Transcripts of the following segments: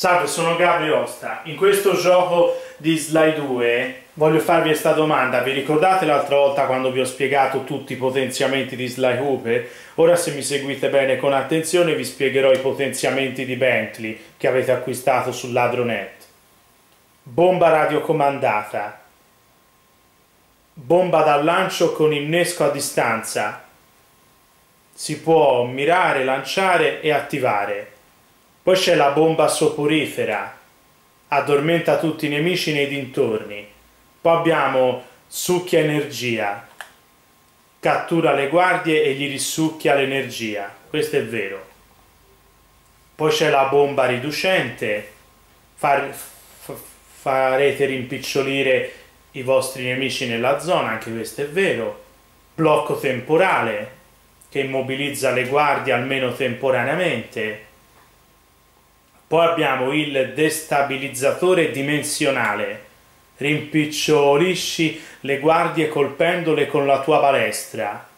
Salve, sono Gabriosta. In questo gioco di Sly 2 voglio farvi questa domanda. Vi ricordate l'altra volta quando vi ho spiegato tutti i potenziamenti di Sly Hooper? Ora se mi seguite bene con attenzione vi spiegherò i potenziamenti di Bentley che avete acquistato sul Ladronet. Bomba radiocomandata. Bomba da lancio con innesco a distanza. Si può mirare, lanciare e attivare poi c'è la bomba soporifera, addormenta tutti i nemici nei dintorni. Poi abbiamo succhia energia, cattura le guardie e gli risucchia l'energia. Questo è vero. Poi c'è la bomba riducente, far, farete rimpicciolire i vostri nemici nella zona, anche questo è vero. Blocco temporale, che immobilizza le guardie almeno temporaneamente poi abbiamo il destabilizzatore dimensionale. Rimpicciolisci le guardie colpendole con la tua balestra.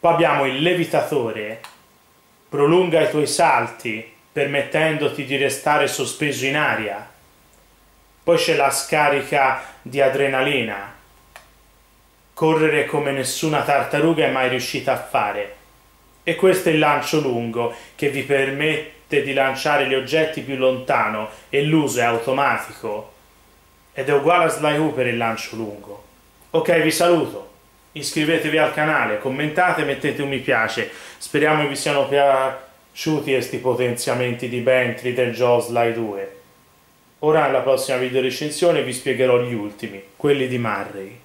Poi abbiamo il levitatore. Prolunga i tuoi salti, permettendoti di restare sospeso in aria. Poi c'è la scarica di adrenalina. Correre come nessuna tartaruga è mai riuscita a fare. E questo è il lancio lungo che vi permette di lanciare gli oggetti più lontano e l'uso è automatico ed è uguale a Sly Hooper il lancio lungo. Ok, vi saluto. Iscrivetevi al canale, commentate, mettete un mi piace. Speriamo vi siano piaciuti questi potenziamenti di Bentley del gioco Sly 2. Ora nella prossima video recensione vi spiegherò gli ultimi, quelli di Murray.